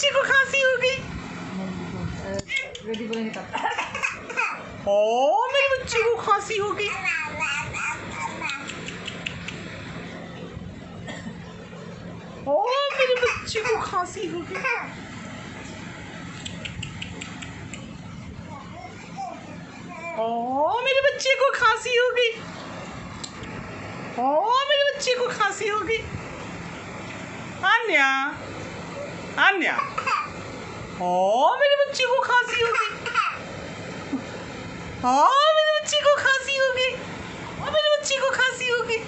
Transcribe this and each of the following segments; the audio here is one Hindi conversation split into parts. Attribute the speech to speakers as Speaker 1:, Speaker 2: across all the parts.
Speaker 1: बच्चे को खांसी हो गई। ओ मेरे बच्चे को खांसी हो गई। ओ मेरे बच्चे को खांसी हो गई। ओ मेरे बच्चे को खांसी हो गई। ओ मेरे बच्चे को खांसी हो गई। अन्या अन्या ओ मेरे बच्चे को खांसी हो गई हाँ मेरे बच्चे को खांसी हो गई ओ मेरे बच्चे को खांसी हो गई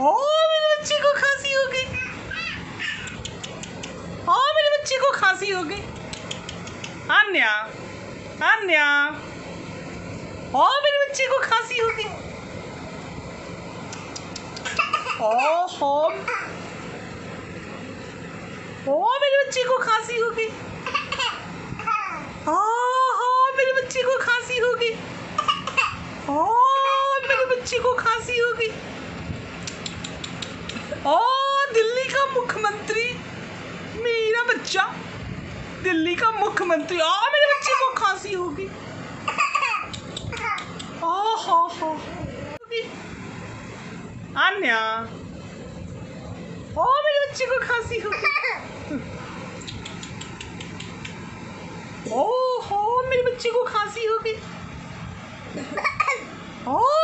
Speaker 1: ओ मेरे बच्चे को खांसी हो गई हाँ मेरे बच्चे को खांसी हो गई अन्या अन्या हाँ मेरे बच्चे को खांसी हो गई ओ हो ओ, मेरे बच्चे को खांसी हो गई। मेरे बच्चे को खांसी हो गई। हाँ मेरे बच्चे को खांसी हो गई। ओ, दिल्ली का मुख्यमंत्री, मेरा बच्चा। दिल्ली का मुख्यमंत्री आ मेरे बच्चे को खांसी हो गई। आ हा हा अन्या। ओ, मेरे बच्चे को खांसी हो गई ओ हो मेरी बच्ची को खांसी हो गई। ओ